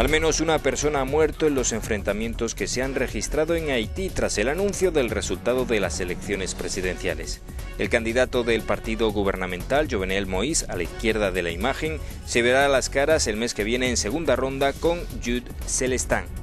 Al menos una persona ha muerto en los enfrentamientos que se han registrado en Haití tras el anuncio del resultado de las elecciones presidenciales. El candidato del partido gubernamental, Jovenel Moïse, a la izquierda de la imagen, se verá a las caras el mes que viene en segunda ronda con Jude Celestin.